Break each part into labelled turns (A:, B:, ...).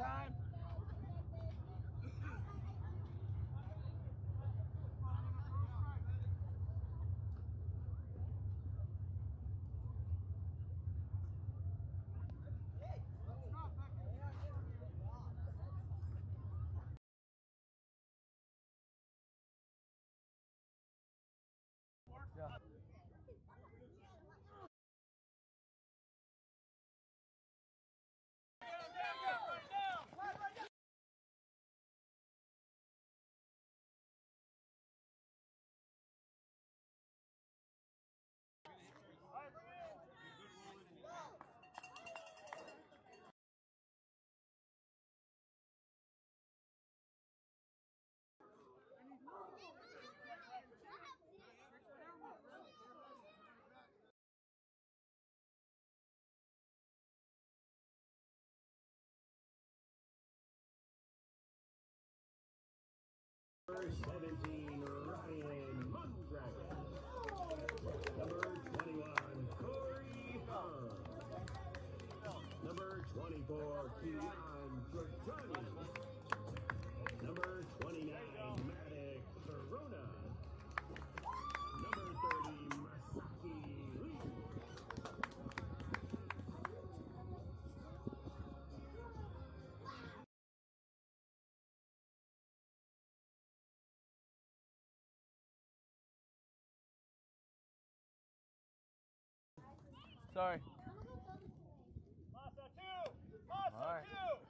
A: time. Sorry.
B: Massa two! Massa
A: All right.
B: Two,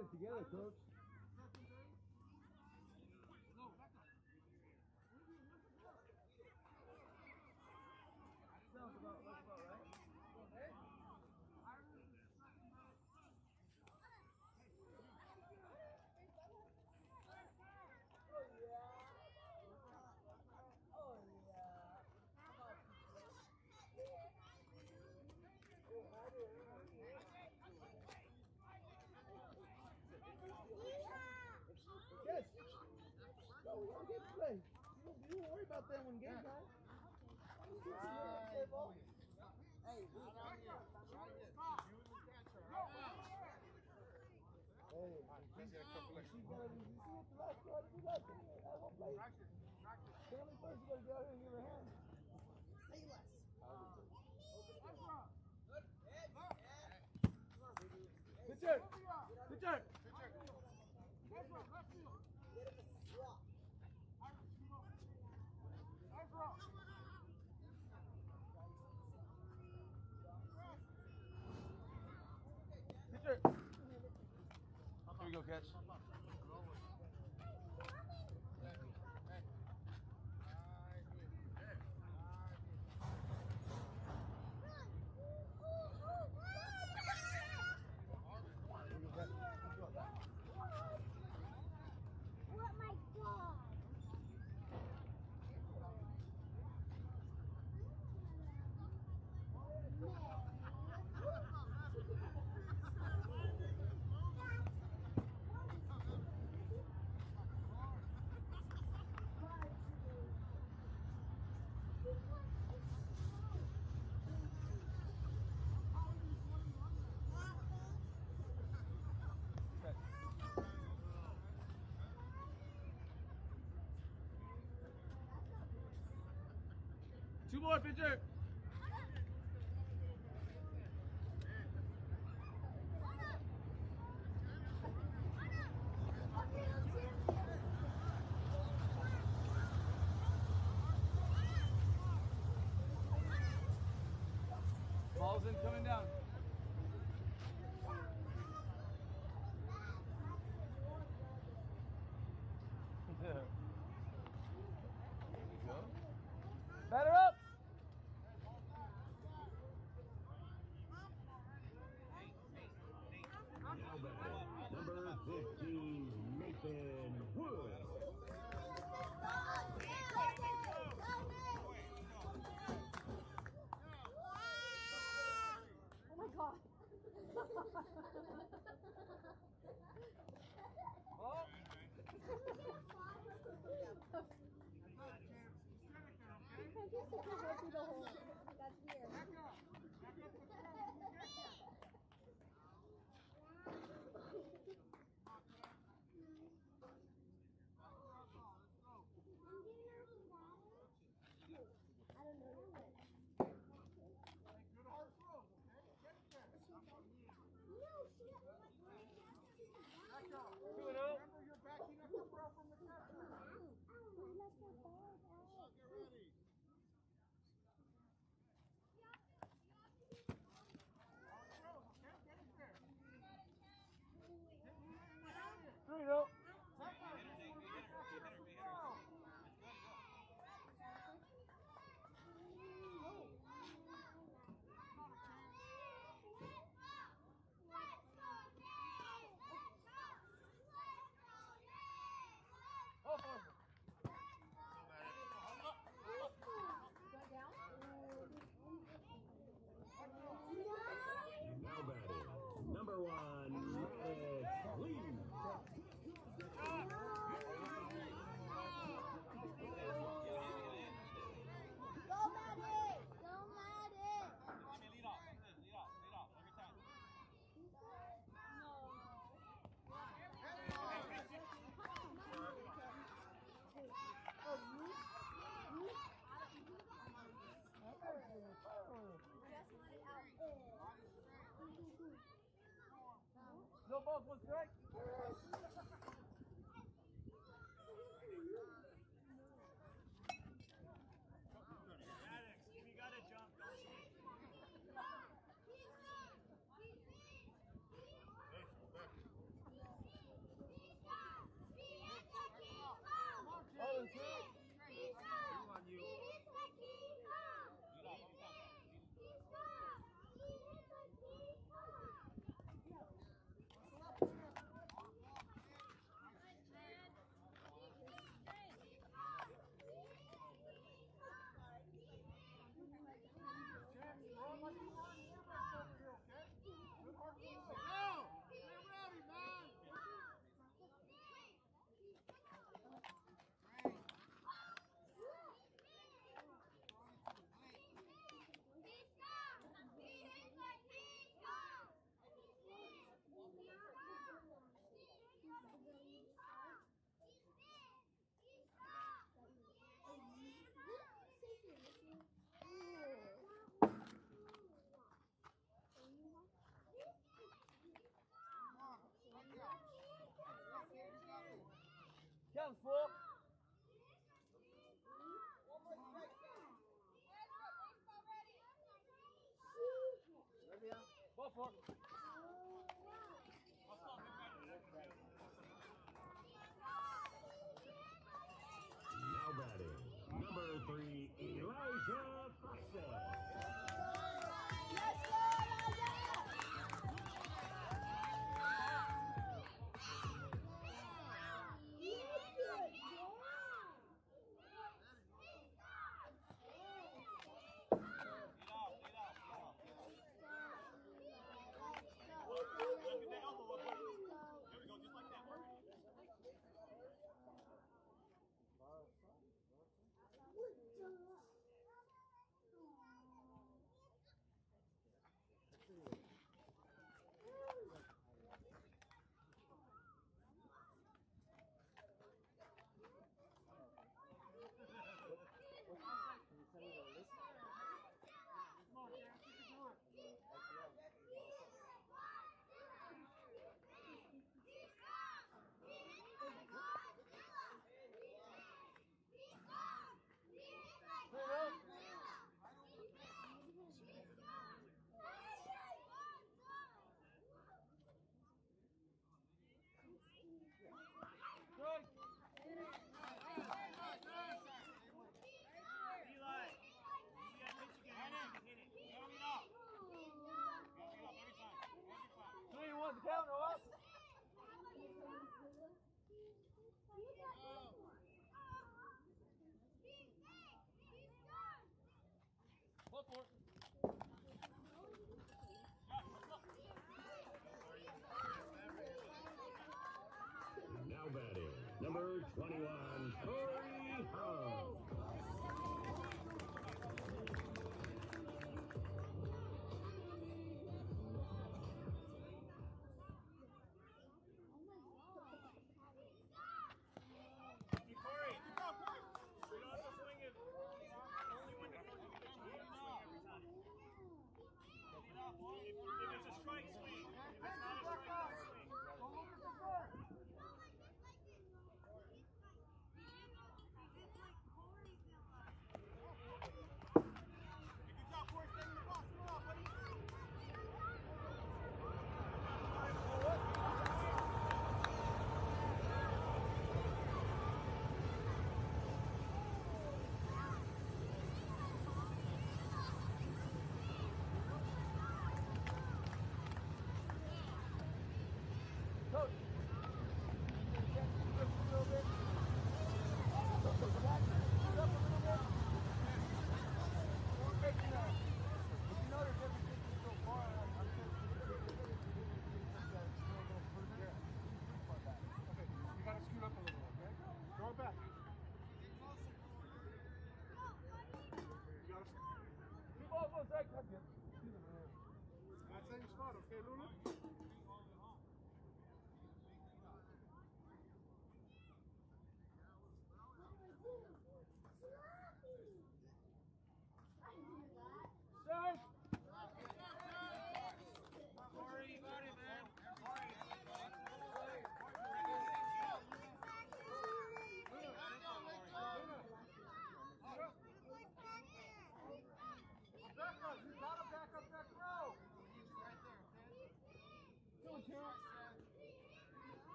C: it
D: together, coach. them when game time.
E: Hey,
D: Oh,
F: he's got a couple
D: extra. You see at the last card, you got to. I won't play. Family first, you got to get out here and give her a hand. up,
G: Inject.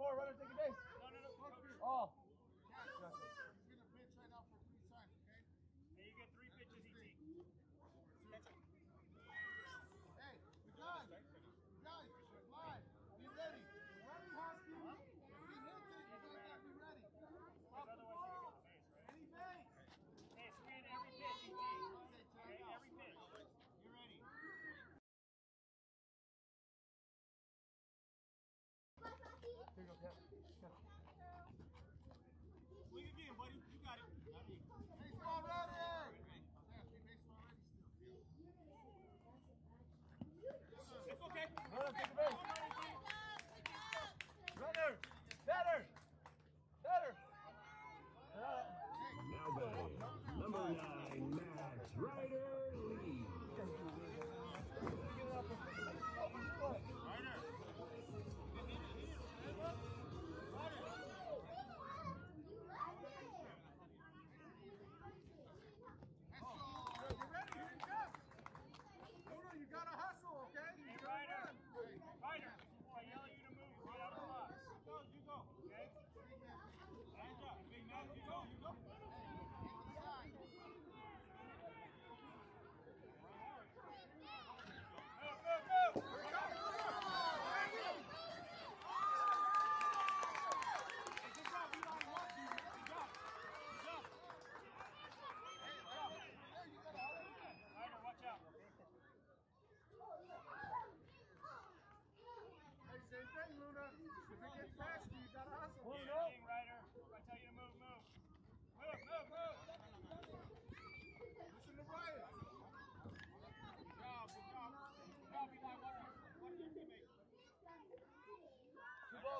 G: four
E: runners take a day.
B: No, no, no.
E: Oh.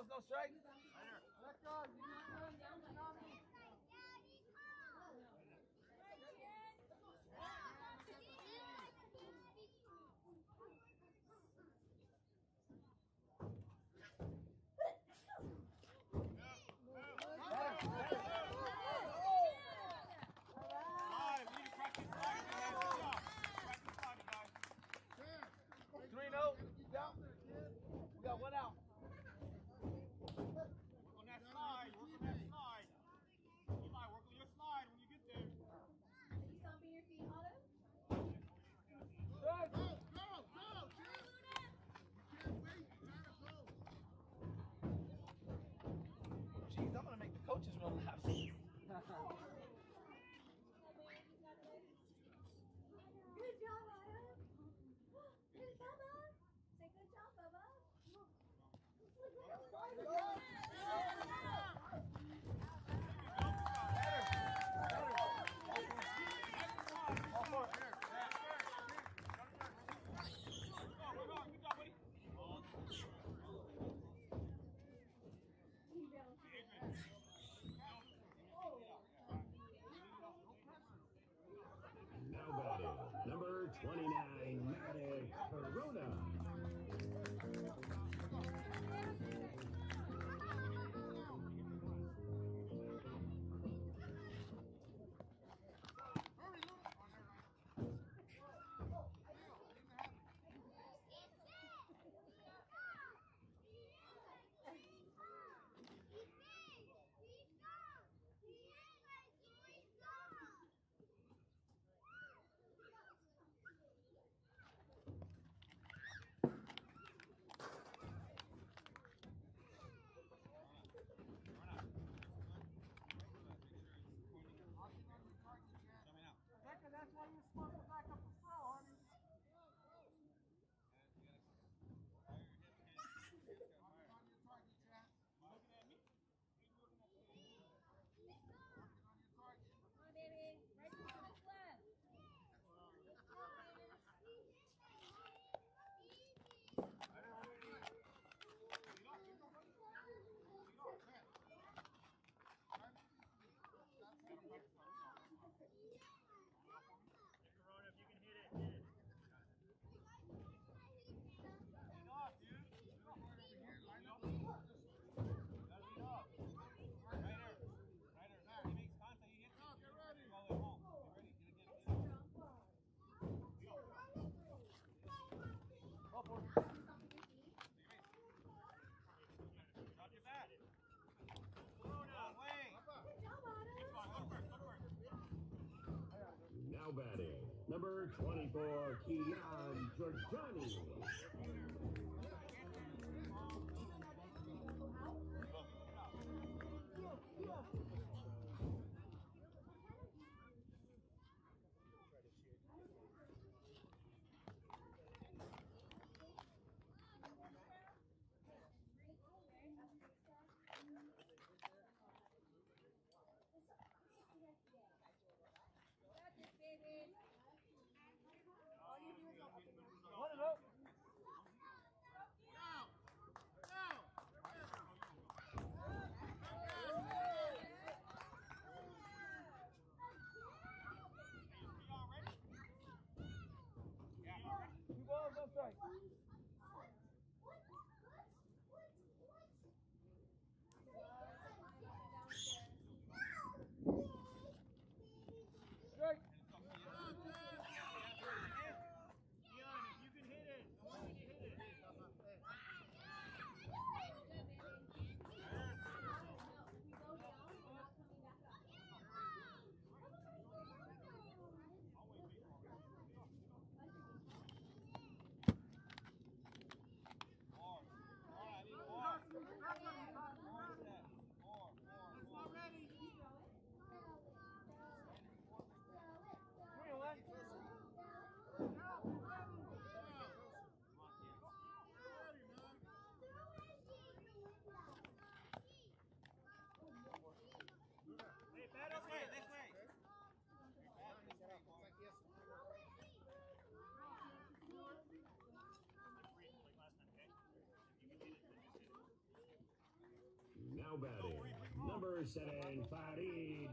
E: was no strike?
H: 24, Keon Giordani. Number seven, Farid.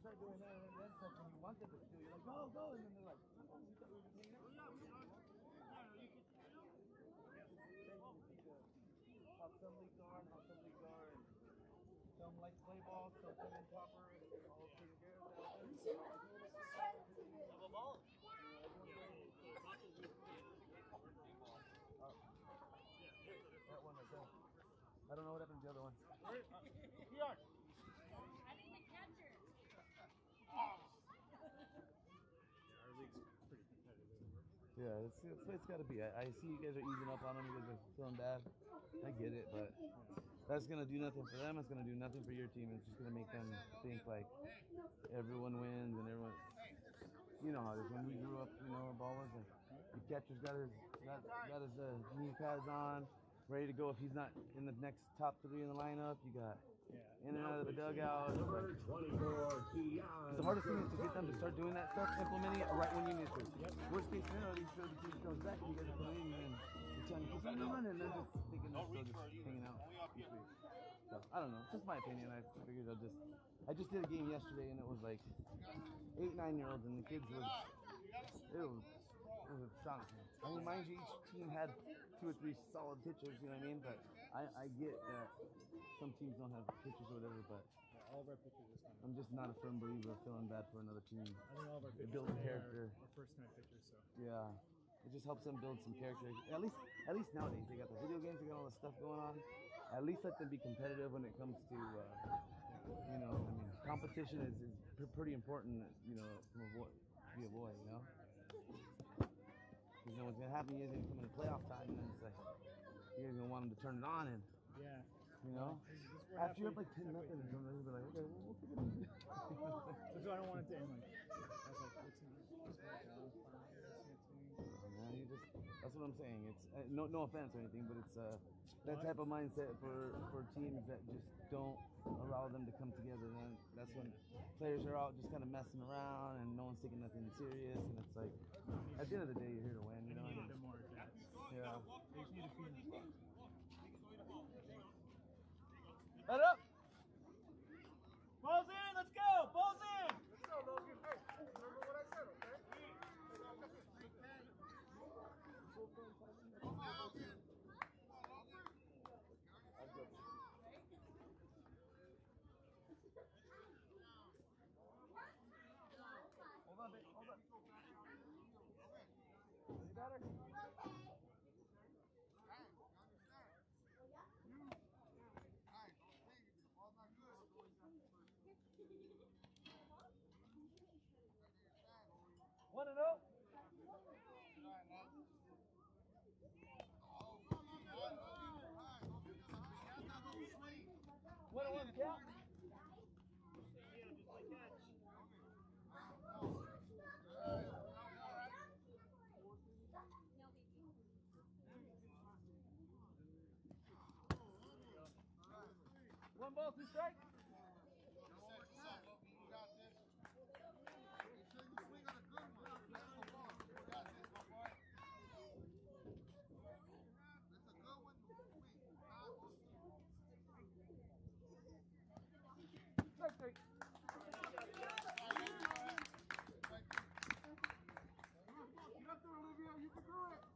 I: start doing that and then something you want them to do, you're like, go, go, and then they're like, how some leagues are and how some leagues are, some like play ball, Yeah, it's, it's what it's got to be. I, I see you guys are easing up on them. You guys are feeling bad. I get it, but that's gonna do nothing for them. It's gonna do nothing for your team. It's just gonna make them think like everyone wins and everyone. You know how it is. When we grew up, you know, ballers and the catcher's got his got, got his uh, knee pads on, ready to go. If he's not in the next top three in the lineup, you got
B: Yeah.
I: in and out of the dugout. It's
H: Number 24, Keon.
I: the hardest thing is to get them to start doing that stuff, implementing it right when you need to.
B: Yep.
I: Worst case scenario, these the team back and you guys are playing and you're trying to keep them running and they're just thinking they're still just hanging out. So, I don't know. It's just my opinion. I figured I'll just. I just did a game yesterday and it was like eight, nine year olds and the kids were. It was. It was astonishing. I mean, mind you, each team had two or three solid pitchers. You know what I mean? But I, I get that some teams don't have pitchers or whatever. But
B: Yeah, all of our pitchers this time.
I: I'm just not a firm believer of feeling bad for another team.
B: I think all of our pitchers today
I: character.
B: Are, are first time pitchers, so.
I: Yeah, it just helps them build some character. At least, at least nowadays they got the video games, they got all the stuff going on. At least let them be competitive when it comes to, uh, you know, I mean, competition is, is pretty important. You know, from a boy, to be a boy, you know. Because then what's gonna happen? You guys gonna come into playoff time, and then it's like you guys gonna want them to turn it on, and
B: Yeah.
I: you know,
B: This- this-
I: after you're like ten
B: halfway
I: nothing,
B: through.
I: they'll be like, okay, well, we'll keep it.
B: That's why I don't want it to end like. I was like,
I: just that's what I'm saying. It's uh, no no offense or anything, but it's uh, that type of mindset for for teams that just don't allow them to come together. And that's when players are out just kind of messing around and no one's taking nothing serious. And it's like at the end of the day, you're here to win. You
B: They
I: know.
B: need a
I: And,
B: bit more advance.
I: yeah.
B: They just need to feed them.
I: Head up.
B: Balls in, let's go! Balls in!
E: Remember what I said, okay?
I: Hold on, babe. Hold on. Any better? One and oh. One and one count. One ball, two strikes. Strike three.
E: Let's go, Olivia. You can do it.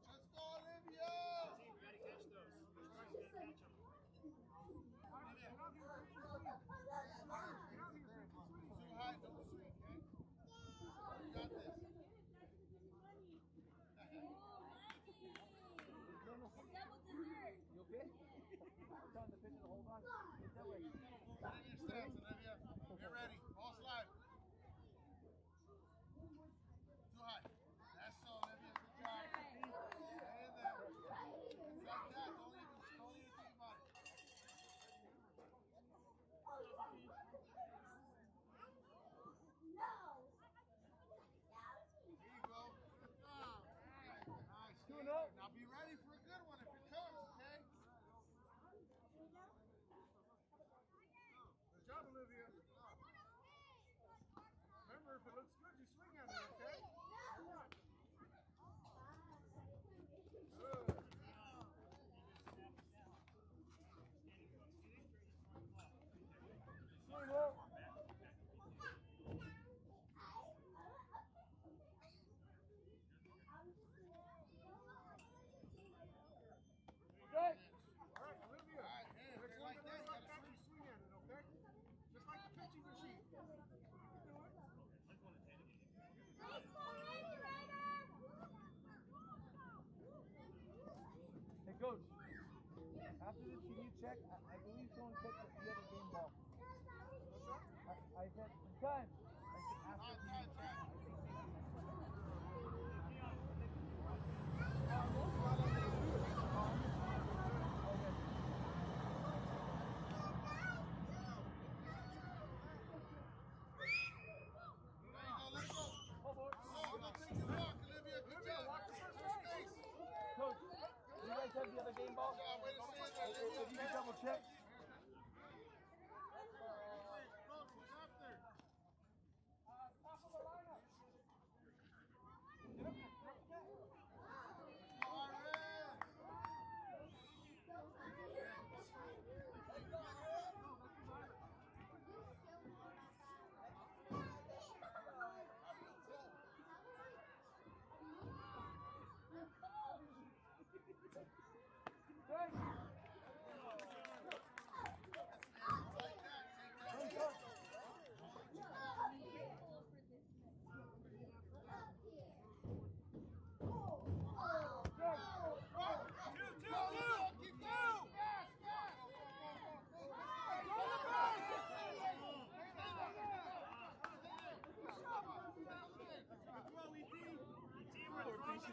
E: time.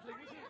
E: Like,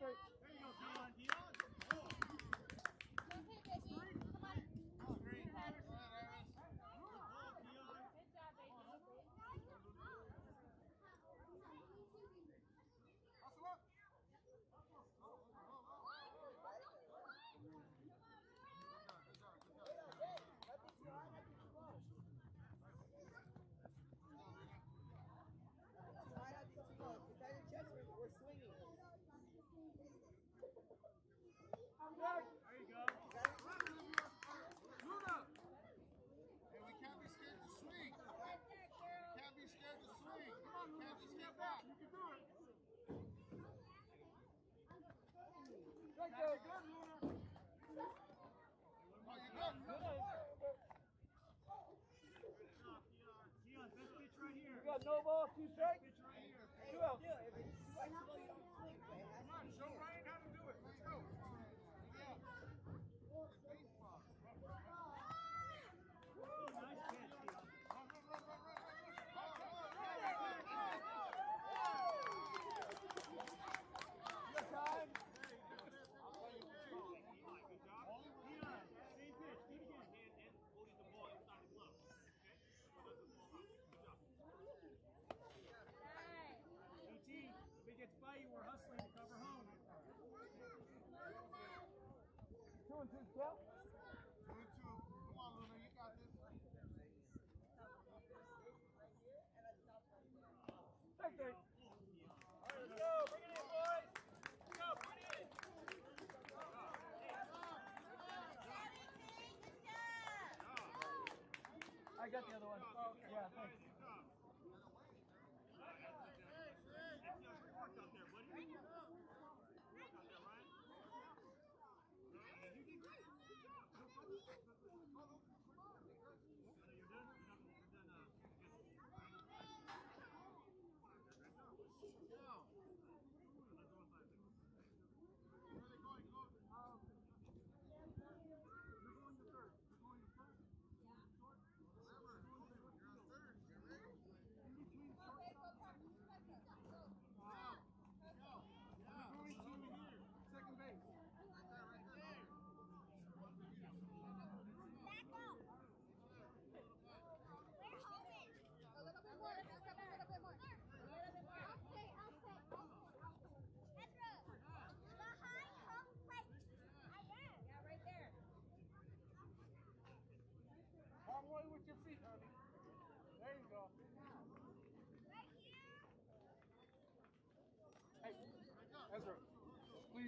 D: 저 Keon, pitch right here.
E: You got no ball, two strikes?
D: Pitch right here.
E: Two out.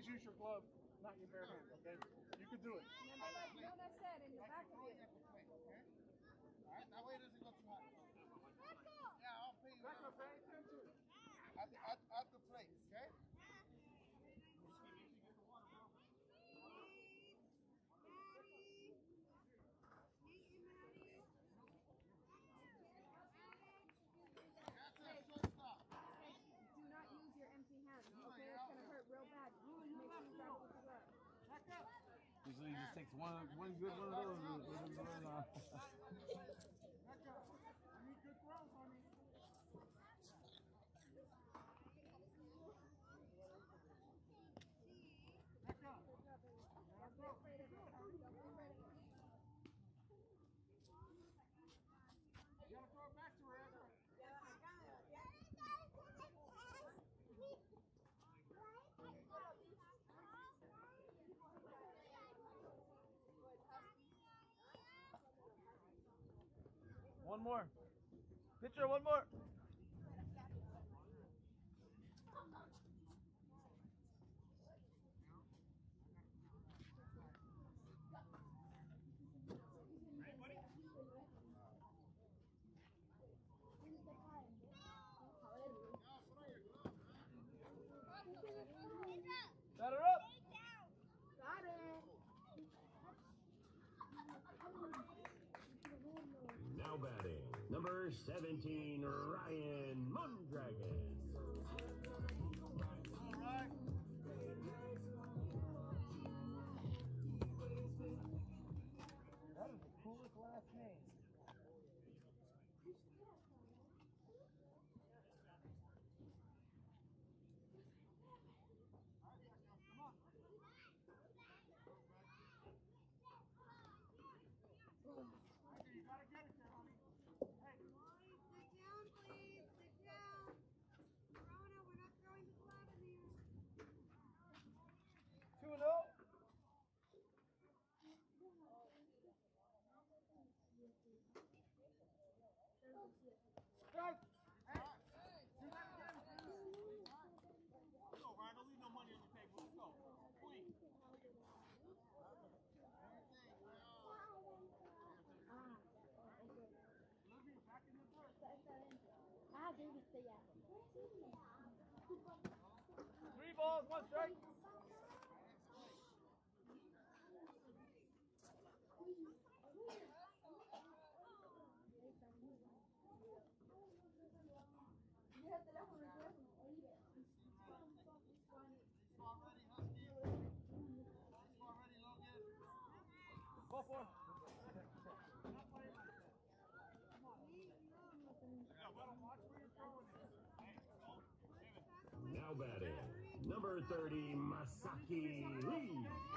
E: Please use your glove, not your bare hand, okay? You can do it.
J: Remember what Jonah said in the back of it.
E: at the plate, okay? Alright, that way it doesn't go too high. Yeah, I'll pay you.
H: Becca, pay attention.
E: At the, at, at the plate, okay? That's a shortstop.
J: Do not use your empty hands, okay? It's gonna hurt real bad. Make sure you grab with the glove.
I: Just takes one one good one of those. and puts it on.
E: Becca, I need good throws, honey. Becca,
J: Don't be afraid of it. Don't be afraid of it.
E: you gotta throw it back to her, Ezra.
I: One more. Pitcher, one more. Batter up.
J: Got it.
D: Now batting, number 17, Ryan Mondragon.
I: Three balls, one strike.
E: Baseball ready, Husky. Baseball ready, Logan.
I: Go for it.
D: Now batting, number 30, Masaki Lee.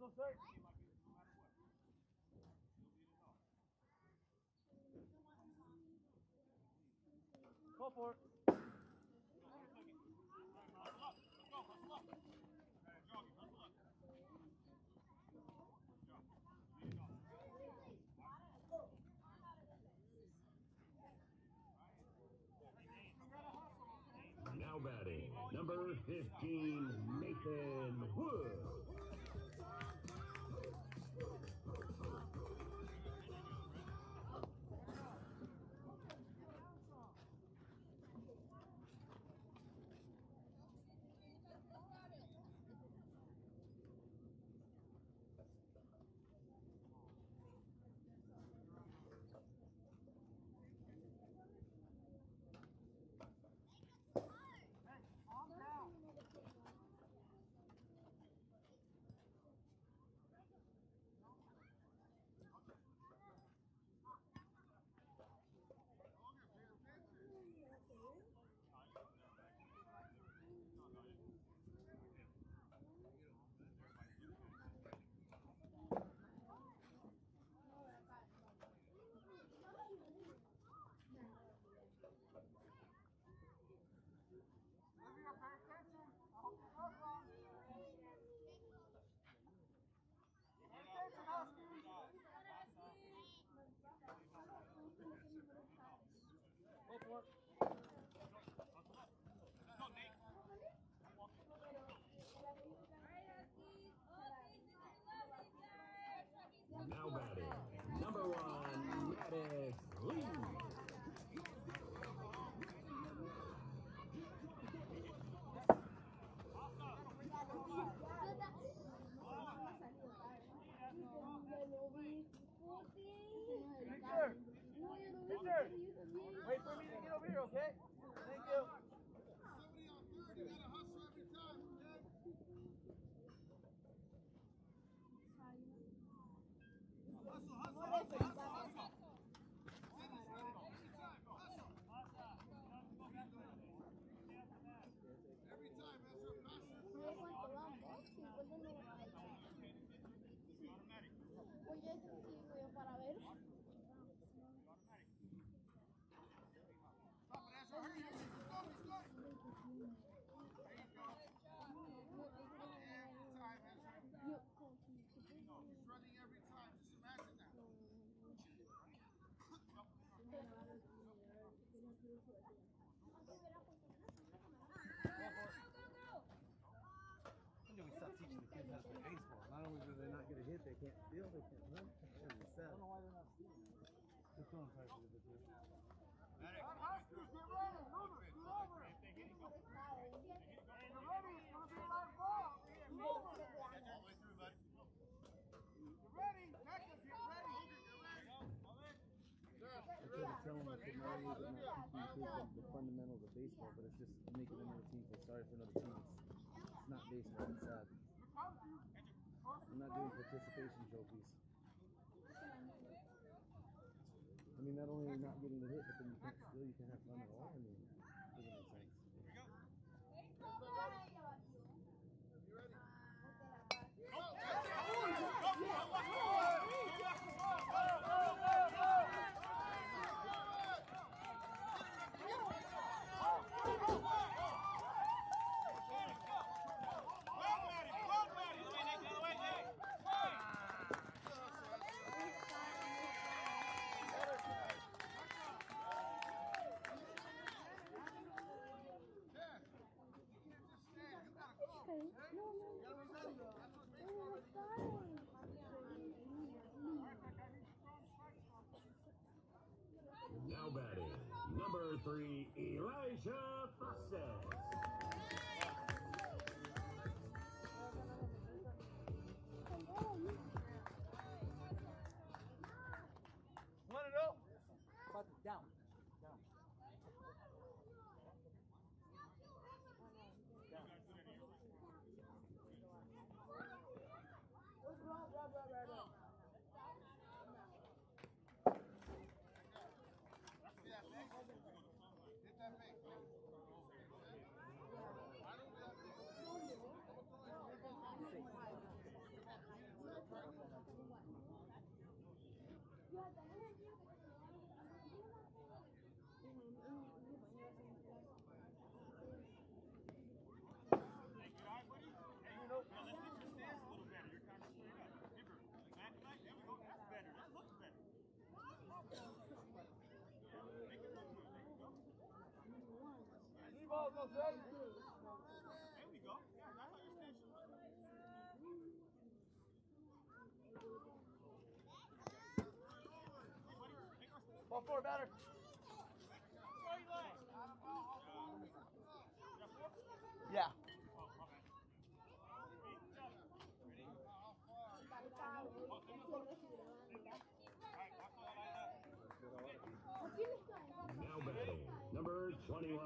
I: Three balls, no strike. Go for it.
H: Hustle up. Let's go. Hustle up. Jogging. Hustle up.
D: Now batting, number 15, Nathan Wood.
I: A hit, they can't steal, they can't run. Sad. I don't know why they're not pressure to the
E: get ready. Move it. Move the ready. It'll be a live ball. Move it. Get ready. Becca, get ready.
I: I try to tell them that the the, the fundamentals of baseball, but it's just making another team feel sorry for another team. It's, it's not baseball, it's sad. Not doing participation trophies. I mean, not only are you not getting the hit, but then you can't steal, you can't have fun at all. I mean,
K: okay. No, no, no.
H: Now batting, number three, Elijah Fawcett.
I: Knee ball goes ready. Ball four, batter. Yeah.
H: Now batting, number 21,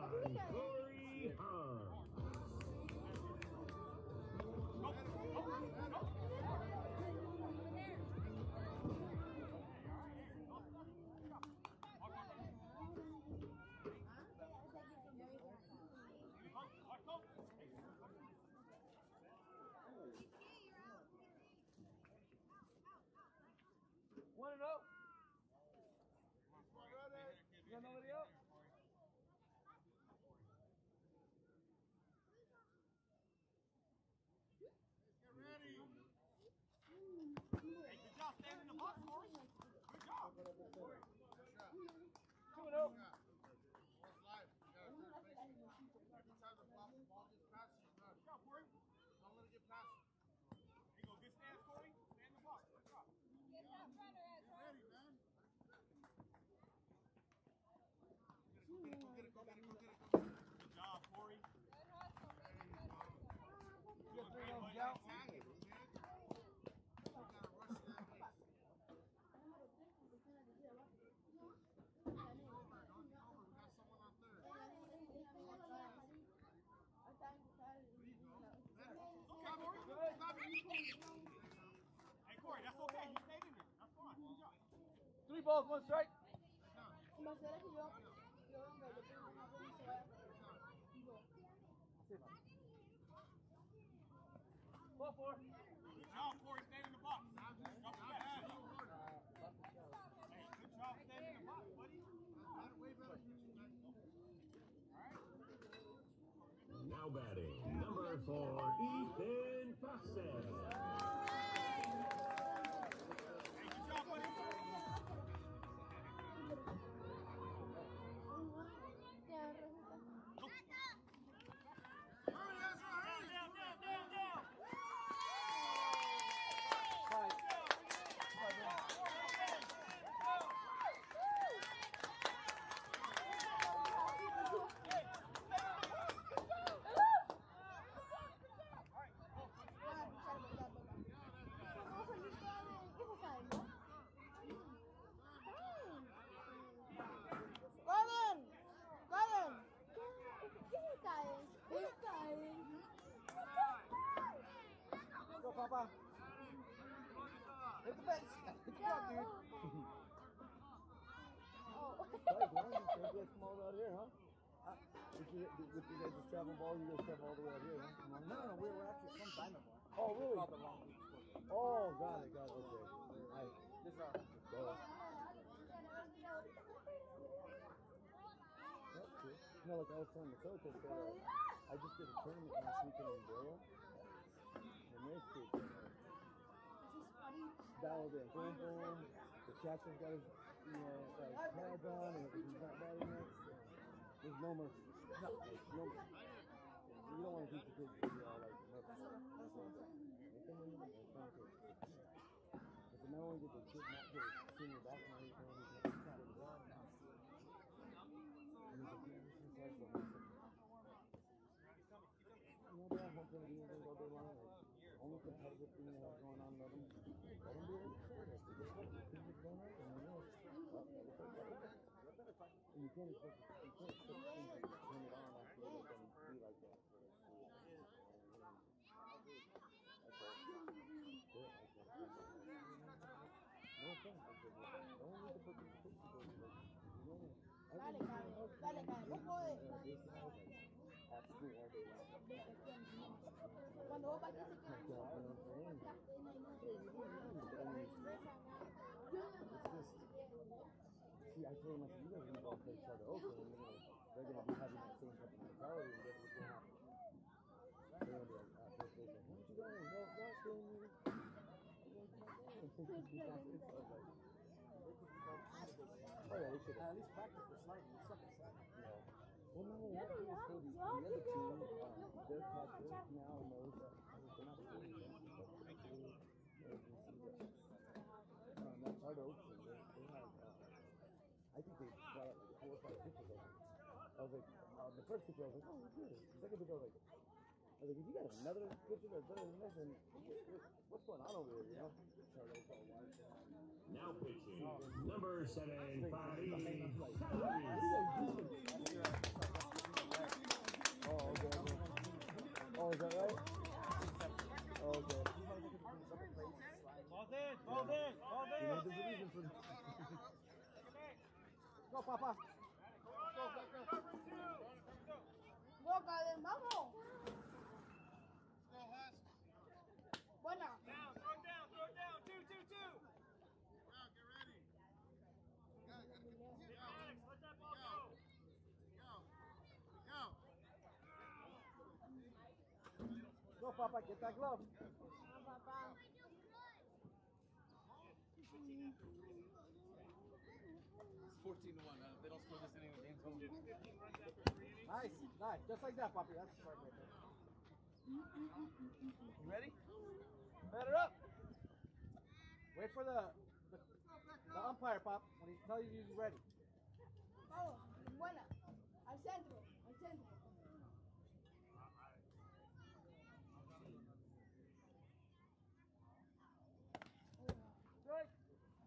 I: Two and oh.
E: Yeah. Ball's live. You gotta third base. Every time the ball, ball gets past you, run. Don't let it get past you. Get ready, man. Go get it, go get it, go get it, go get it, go get it.
I: You got three runs out.
E: Tag it, man. You gotta rush that base.
I: balls, one strike.
K: Imagínate que yo, yo venga, yo tengo una buena y se vaya. Digo,
I: Ball four.
B: Good job, Corey. Stay in the box. Drop the back. Hey, good job staying in the box, buddy.
H: Now batting, number four, Ethan Fosse.
I: You, did, did you guys just travel ball? You guys travel all the way out here, huh?
F: No, no, no, we were actually some time ago.
I: Oh, really?
F: Called the week.
I: Oh, got it, got it. Okay. Nice.
F: This is our
I: That's cool. You know, like I was telling the coach, I said, uh, I just did a tournament last weekend in Borough. And there's kids. Dialed in. Boom, boom. The captain's got his, you know, like on, and he's not batting next, there's no mercy. No, like, no mercy. You don't want to teach the kids to be all like nervous. So, they come in, they're trying to but not only did the kid not get a senior back, now he's going to get shot at the ball. And he's like, yeah, this is like the You know, they're at home playing video games all day long. Like, only competitive thing they have going on, let them, let them do it. Like, they get what they think is going on, and they know it's, well, that was like, and you can't expect, you can't expect things to turn it on after they let them be like that for the rest of the year. That's all. Yeah, like that. No offense, I said, don't need to put these pictures over there. You know, I
K: Dale,
I: think
K: Kyle.
I: it's
K: Dale, Kyle. Vos podés.
I: uh, this and I was like, at school all day long.
K: Cuando vos vayas a
I: I can't pronounce the name. But I mean, it's just, see, I told him, I said, you guys are gonna go play Charter Oakland, and they're gonna, they're gonna be having that same type of mentality, and guess what's gonna happen? They're gonna be like, ah, first base, like, why don't you go? No, no, stay in here. I'm going to my game. I was like, Oh yeah, they should
F: At least practice for sliding. You suck at sliding.
I: Yeah. Well, no, what it is for the, the other team, um, their catcher now knows that they're not doing it. But they do, uh, you see that, um, that part of Oakland, they, they have, uh, I think they got like four or five pitches over. I was like, uh, the first pitch I was like, oh, good. The second pitch I was like, I was like, if you got another pitcher that's better than this, then what's going on over here, you know? Charlie was all wide.
H: Now pitching, number seven, Farid
I: Oh, okay. okay. Oh, is that right? Oh, okay.
B: Ball's in, ball's in, ball's
I: You know,
B: in.
I: there's a reason for Go, Papa.
K: Go, Galen, vamos. Buena.
B: Down, throw it down, throw it down. Two, two, two. Alex, let that ball go.
I: Go, Papa. Get that glove.
K: Papá.
F: It's 14 to 1. Uh, they don't score this inning, the game's over.
I: Nice, nice. Just like that, Poppy. That's right right there. You ready? Better up. Wait for the, the, the umpire, Pop, when he tells you he's ready.
K: Vamos. Buena. Al centro. Al centro.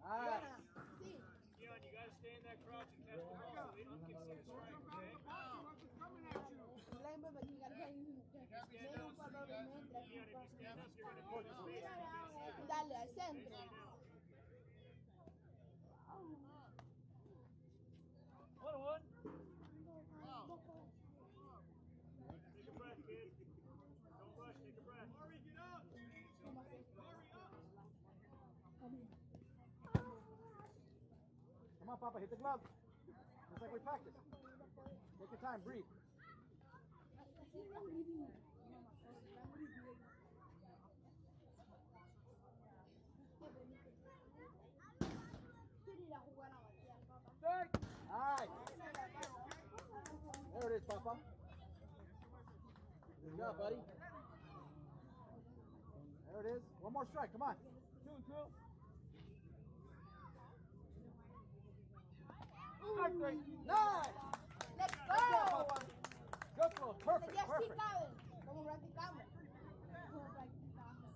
K: Sí.
B: Keon, you gotta stay in that crouch and catch the ball so they don't you a strike, okay?
K: Remember, but you gotta tell you. Ven un par de metros.
B: Keon, if you stand up, you're gonna go to space.
K: Dale, al centro.
B: Stay down.
F: Come on, Papa, hit the glove. Just like we practiced. Take your time, breathe. Alright. There it is, Papa. Good job, buddy. There it is. One more strike. Come on. Two two. Strike three. Nice.
K: Let's go.
F: Good throw. Perfect.
K: Ya
F: Perfect.
K: caben. Como practicamos. Como practicamos.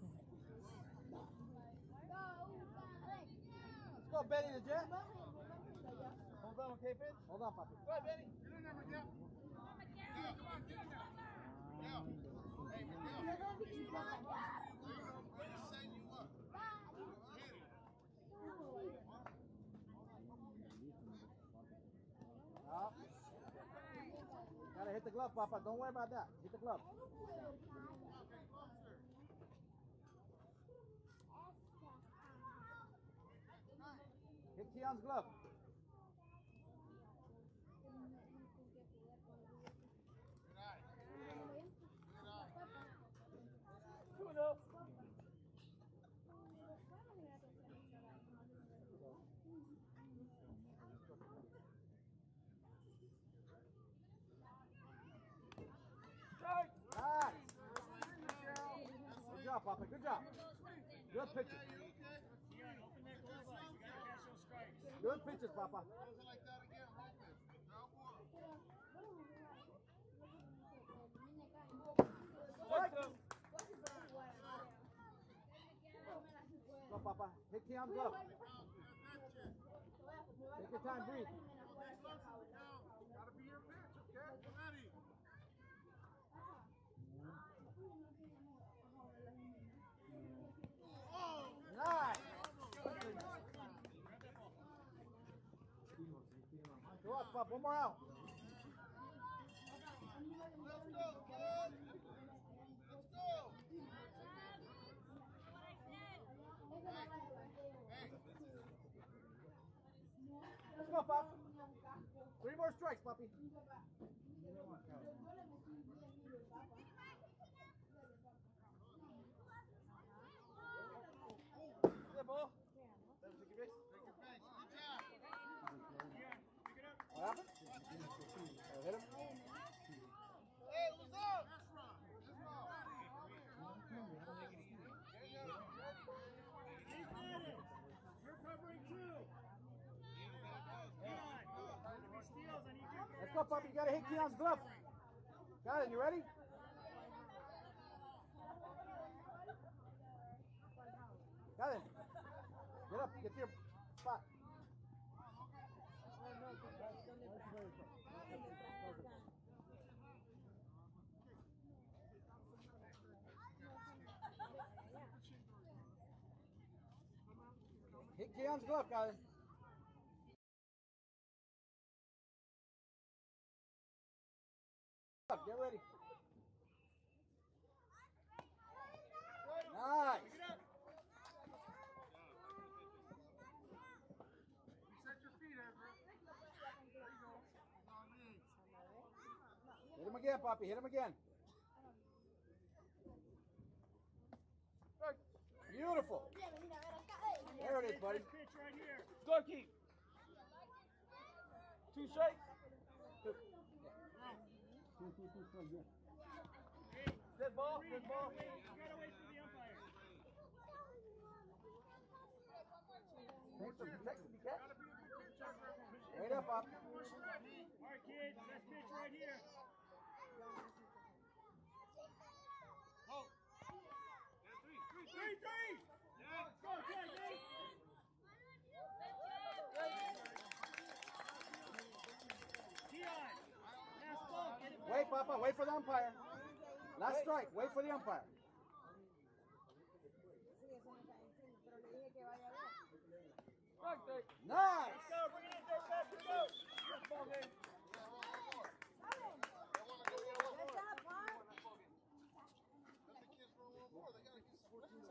F: Let's go, Benny the Jet. Hold on, okay, Fitz? Hold on, Papa.
E: Go ahead, Benny. Get in there, Miguel. Miguel, come on, get in there. Miguel. Hey, Miguel. There you go. Benny's setting you up. Hit it.
F: Up. Gotta hit the glove, Papa. Don't worry about that. Hit the glove. Hit Keon's glove.
E: Good eye. Good eye.
F: Two and up. Strike. Nice. Good job, Papa. Good job. Good pitches.
B: Yeah, open that glove up. You gotta catch those strikes.
F: Good pitches, Papa. Go, Papa. Take your time, breathe.
E: Gotta be your pitch, okay? Ready.
F: Nice. Up, Pop. One more out.
E: Let's go, kid. Let's go.
F: Let's go, Pop. Three more strikes, Poppy. Yeah, ball. Let him take your base.
E: Take your base. Good job.
B: Yeah, pick it up.
F: What happened? Oh, hit him.
E: Hey, what's up? Let's run. Let's roll.
B: Keep at it. You're covering two. Come on. If he steals, I need to
F: go, Poppy. You gotta hit Keon's glove. Got it. You ready? Got it. Get up. Get to your spot. Hit Keon's glove, guys. Get ready. Nice.
E: Set your feet, Ezra. There you go.
F: Hit him again, Poppy. Hit him again. Beautiful. There it is, buddy.
B: Pitch right here.
F: Good keep. Two strikes. Good ball. Good ball.
B: You gotta the umpire.
F: Wait up, Pop.
B: All right, kids. This pitch right here.
E: Oh.
B: Three, three. Yeah. Go, Jay, Jay. Keon. Last ball. Get it.
F: Wait, Papa. Wait for the umpire. Last strike. Wait for the umpire. Nice.
B: Go, bring it in there, Beth. Let's go. Let's ball game.
E: Let the kids run one more. They gotta get some wins.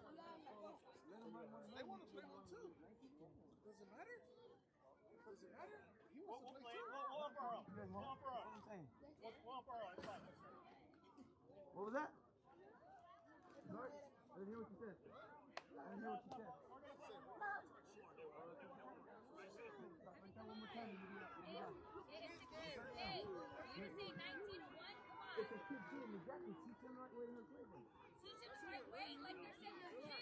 E: They want to play one too. Does it matter?
D: Doesn't matter. He
H: We'll,
D: wants
H: we'll
D: to
H: play.
D: play
H: We'll,
D: too.
H: we'll up our own.
I: You guys
H: We'll
I: want-
H: up our own.
I: That's what I'm saying.
H: We'll, we'll up our own. It's fine.
I: What was that? Sorry? I didn't hear what you said. I didn't hear what you said. That one more time. and you'll be out. You'll be out.
B: It's a kid's game. To say 19 1, come
I: It's a kid game, exactly. Teach them the right way to play them.
B: Teach them the right way, like they're saying they're kids.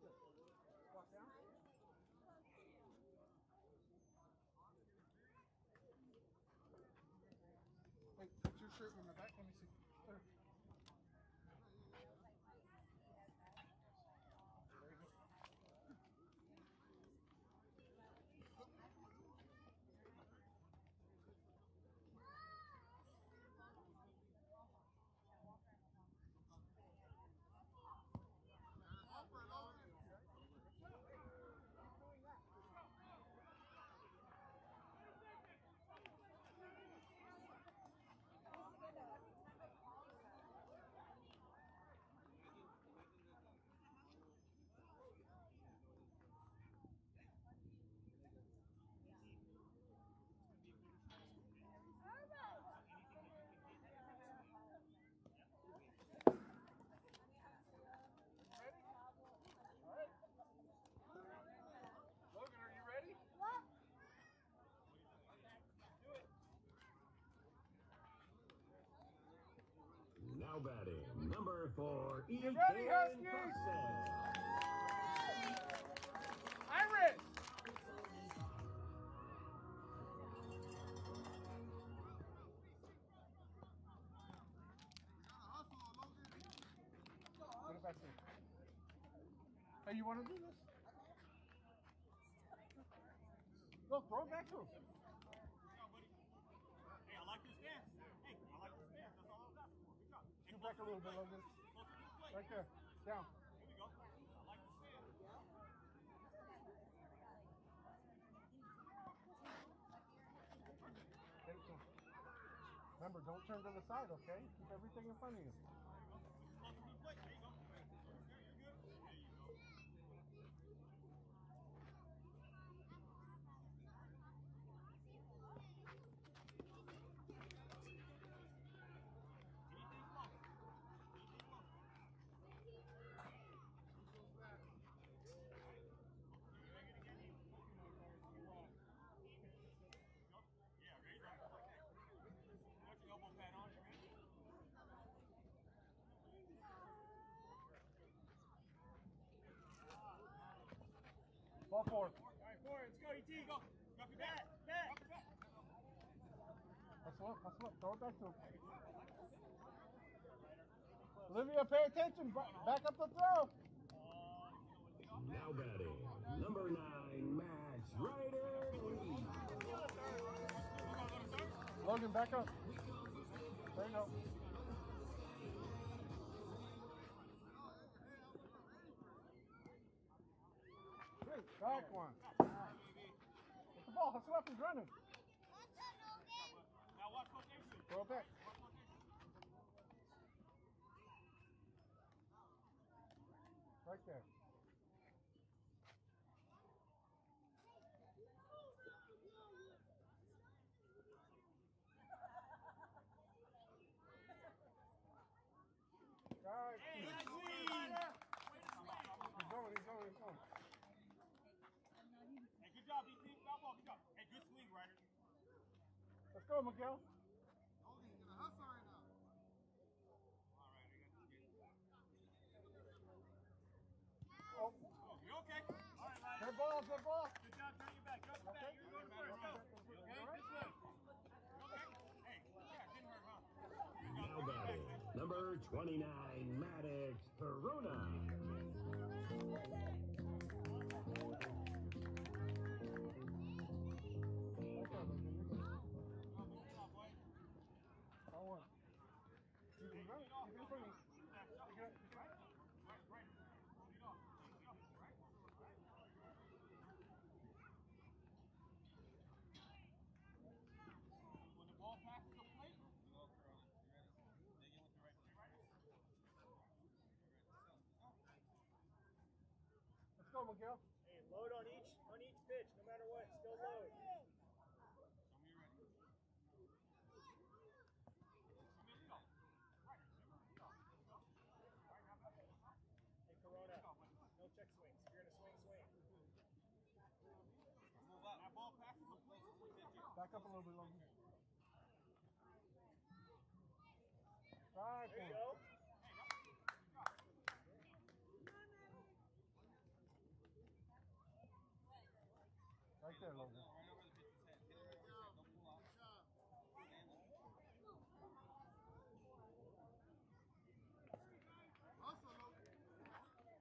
D: Walk down. Wait, put your shirt in the back. Let me see.
A: Batting, number four, Ethan
D: ready, Huskies. Iris.
E: Hey, you want to do this? Go, throw it back to him. Scoot back a little bit, Logan.
B: To.
E: Right there. Down.
B: Here we go. I like stance.
E: It. Remember, don't turn to the side, okay? Keep everything in front of you.
B: Closer to the plate. There you go. There, you're good. There you go. Anything close. Anything close. Yeah, raise up. Put your elbow pad on, you ready?
E: Ball forward.
B: All right, forward. Let's go, ET. Go. Drop your bat. Bat.
E: Hustle up, hustle up. Throw it back to him. Olivia, pay attention. Back up the throw.
H: Now batting, number nine, Max Ryder.
E: Logan, back up. There you go. Back one. Get the ball, hustle up, he's running.
B: Now watch Coach Avery.
E: Throw it back. Right there. Guys,
B: Hey,
E: he's
B: nice swing.
E: going, he's going, he's going.
B: Hey, good job, ET. Foul ball. Good job. Hey, good swing, Ryder.
E: Let's go, Miguel. Oh,
B: Oh, you okay? All right, Ryder.
E: good ball, good ball.
B: Good job. Turn your back. Go to the back. You're going first. Go. You okay? This way. Okay? Hey, yeah, didn't hurt, huh?
H: Now
B: Turn your back,
H: batting, number 29, Maddox Perona.
E: Let's go, Miguel.
B: Hey, load on each on each pitch, no matter what. Still load. Show me you're ready. Show me lead off. Right, shimmer, lead off. Go. Right, now back. Hey, Corona. No check swings. If you're gonna swing, swing. Move up. That ball passes the plate. It's pitch it.
E: Back up a little bit, Logan. Right
B: There you
E: there.
B: go.
E: Right there, Logan.
B: Right over the pitcher's head. Hit it right over his head. Don't pull out. Up.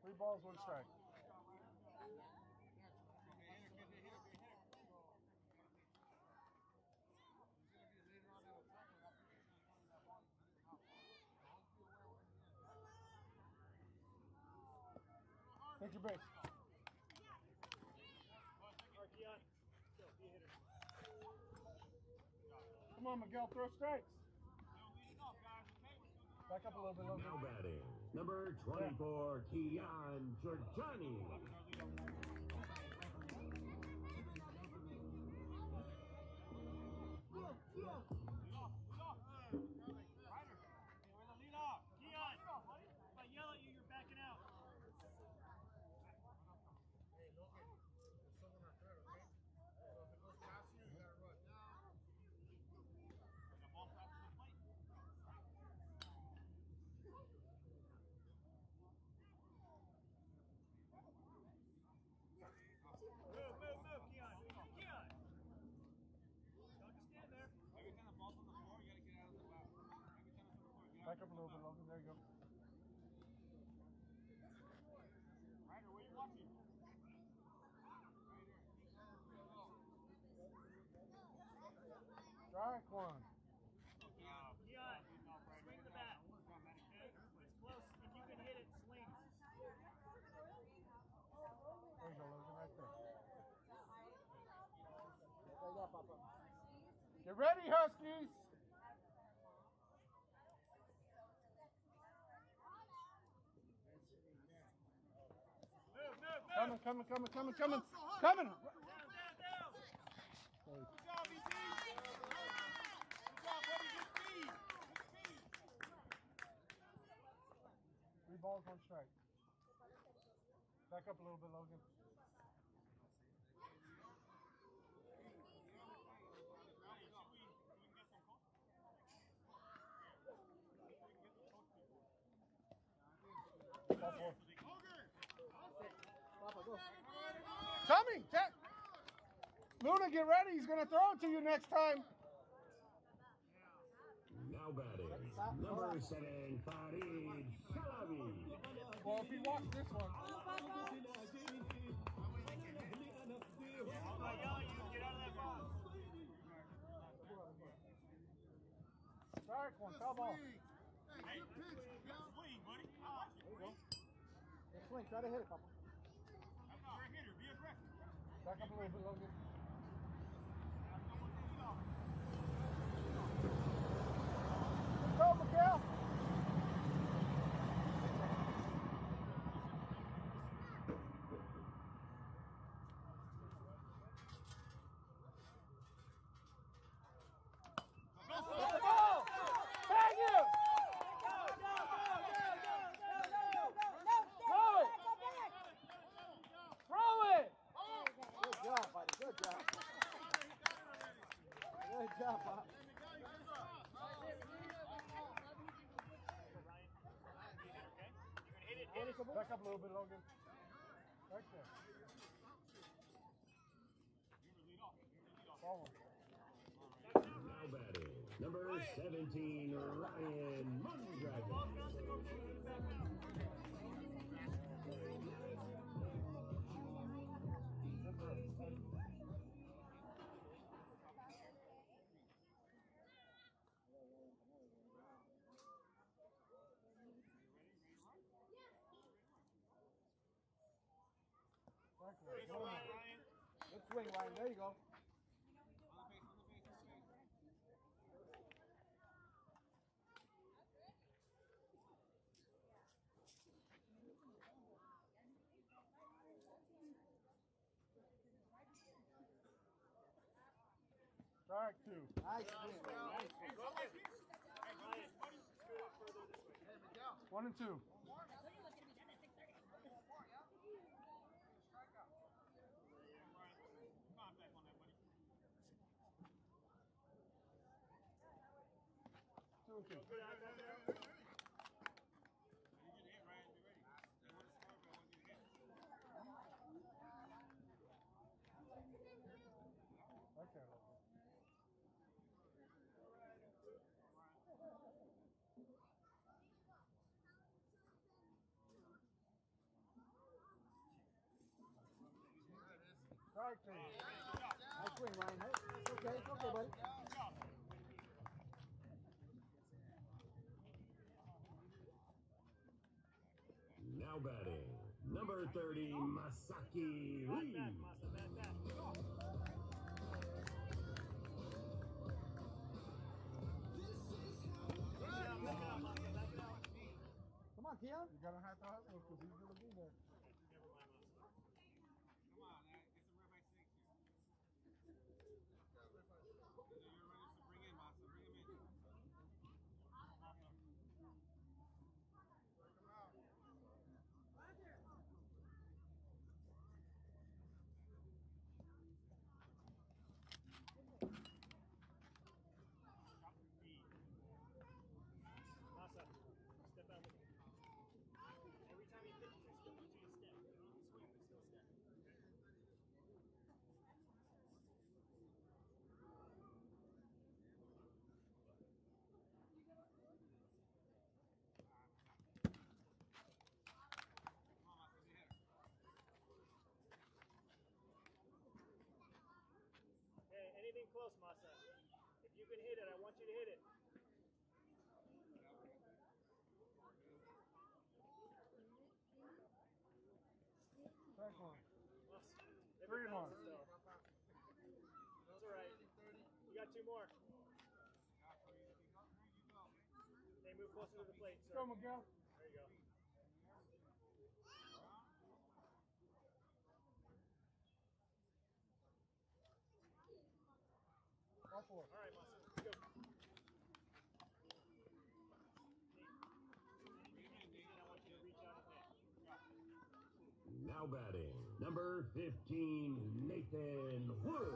E: Three balls, one strike. Take your base. On, Miguel, throw strikes. Back up a little bit.
H: Now batting, number 24, Kian Giorgiani.
E: a little bit longer. There you go.
B: Ryder, are you watching?
H: Strike one.
B: Swing the bat. It's close. If you can hit it, swing.
H: Logan, right there. Get ready, Huskies! Coming, coming, coming, coming, coming, coming. Three balls, one strike. Back up a little bit, Logan. Ball.
E: Papa, go.
H: Coming, Jack. Luna, get ready. He's gonna throw it to you next time.
A: Now batting, number seven, Farid Shalabi.
H: Well, if he watched this one,
B: I'm not yelling at you. Get out of that box.
H: strike one, foul ball.
B: Hey, swing, buddy. Come on.
H: There you go.
E: Just swing. Try to hit it, Papa.
B: That's not a hitter. Be aggressive.
H: Up a little bit, Logan. Go, Miguel. Get the ball. Bang him. Throw it. Throw it.
E: Good job, buddy. Good job. Good job, Pop.
H: Back up a little bit, Logan. Right there.
A: Number 17, Ryan Mondragon.
E: Good swing, Ryan. There you go.
H: Strike two.
E: Nice swing, Ryan. Nice swing.
H: One and two. Strike two.
E: Nice swing, Ryan. Okay. It's okay, buddy.
A: Now batting, number 30, Masaki Lee.
E: Come on, Keon.
H: You gotta have to hustle because he's
B: can hit it. I want you to hit it.
D: Back one.
B: Three. That's all right. You got two more. Hey, move closer to the plate, sir.
D: Go, Miguel.
B: There you go. Go.
A: Now batting, number 15, Nathan Wood.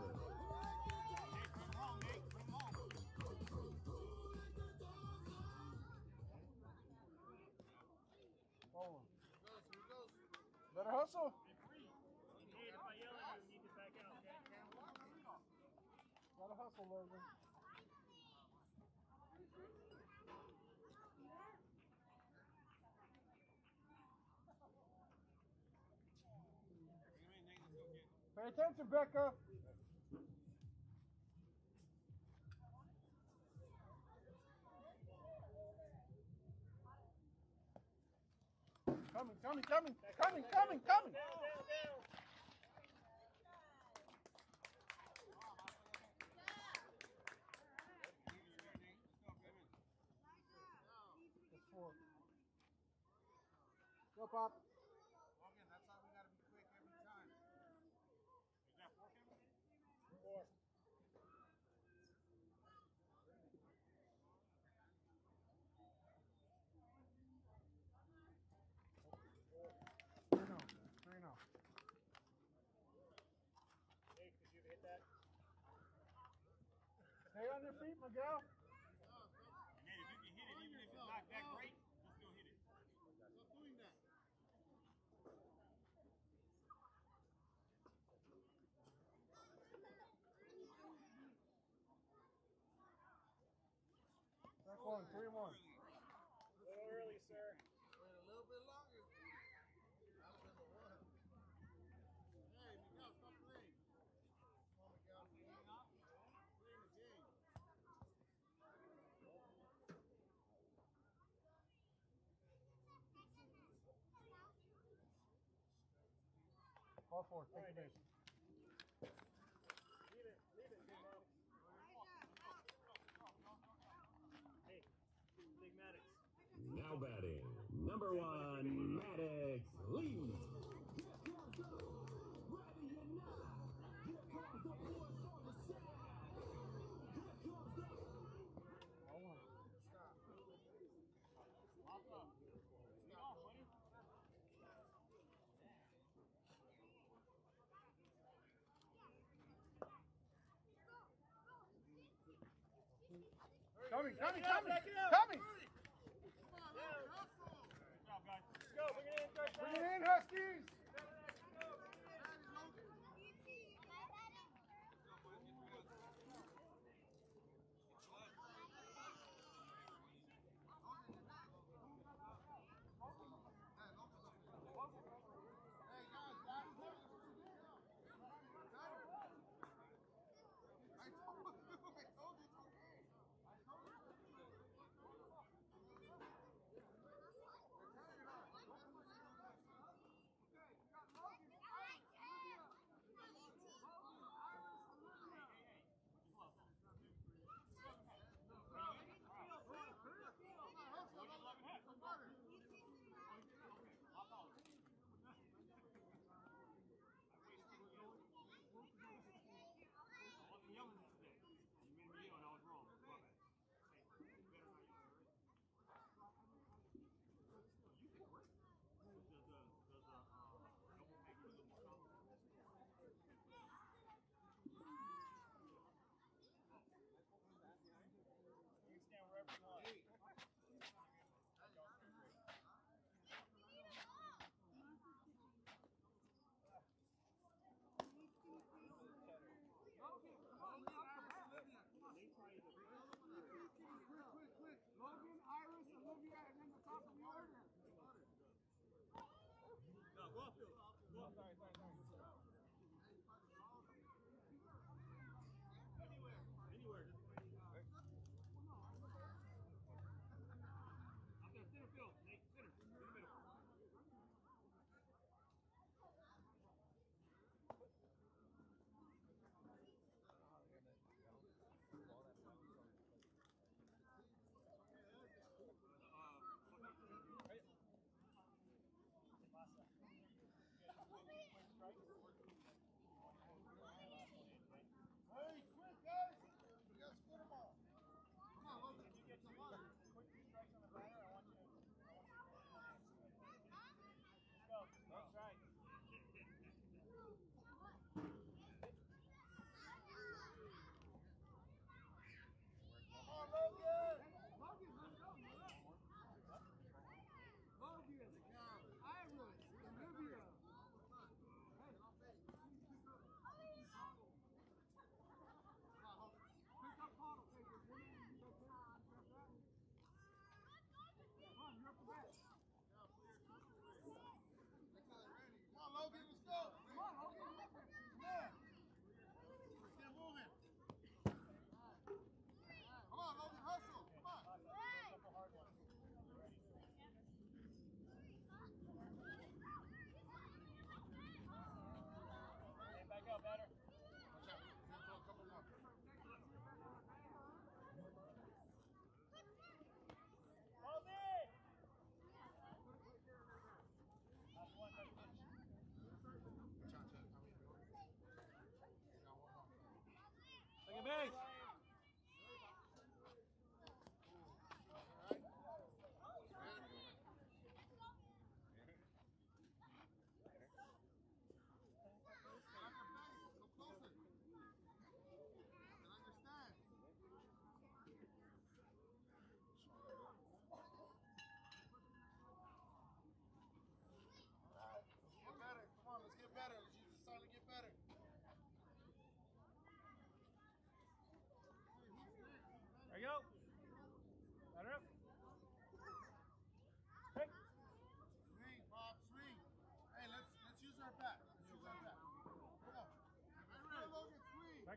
D: Better hustle.
B: Hey, if I yell at you, you need to back out, okay?
D: Gotta hustle, Logan. Pay attention, Becca. Coming, coming, coming, coming, coming, coming.
B: Down, down.
D: Go, Pop.
E: Morgan, that's how we gotta be quick every time.
B: Four.
D: Three no. Three no.
B: Hey, could you hit that?
D: Stay on your feet, Miguel.
B: And then if you can hit it, even if it's not that great, just go hit it.
E: Stop doing that.
D: Back one, three one.
B: A little early, sir.
E: Wait a little bit longer. I don't know what. Hey, Miguel, stop playing. Come on, Miguel. Play the game.
D: Ball four, take base.
B: Leave it, leave it. Hey, Big Maddox.
A: Now batting, number one,
D: Coming, coming,
B: it up,
D: coming,
B: back it Good job, guys. Go, bring it in,
D: Bring it in, Huskies.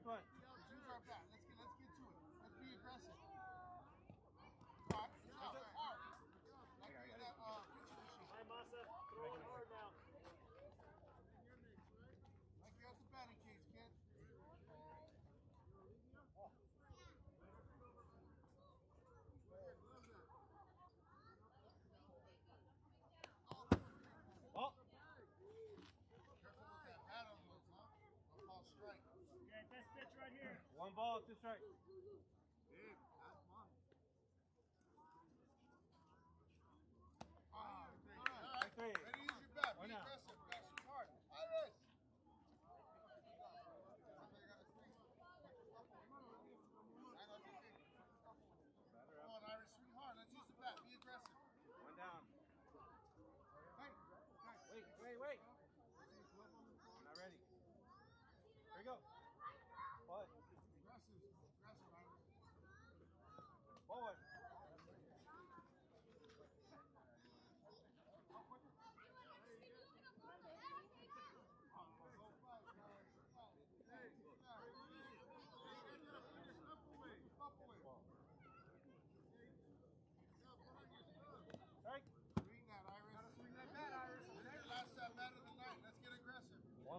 D: Let's get let's get to it. Let's be aggressive. ball at
E: this right.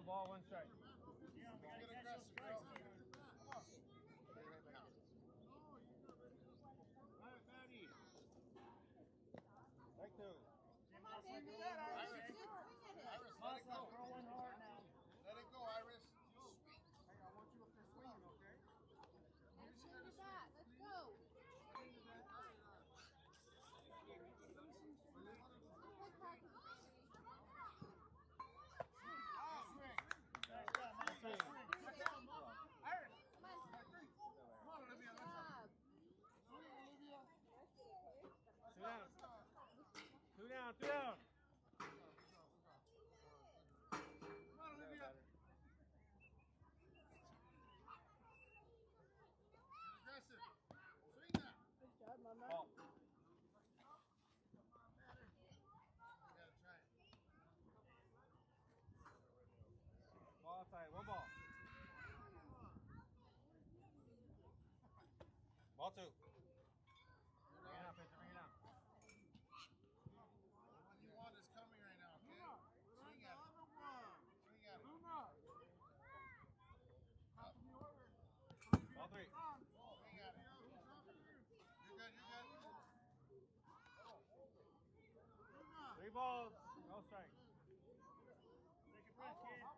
E: ball, one strike. down.
D: Come on, Olivia. Aggressive. Swing that.
J: Good job, Mama.
D: Oh.
E: Ball outside, one ball. Ball two. Three balls, no strikes.
D: Take it fresh, kid.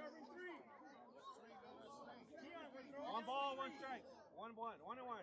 E: Covering
D: three. On
E: ball, one strike. One blood, one and one.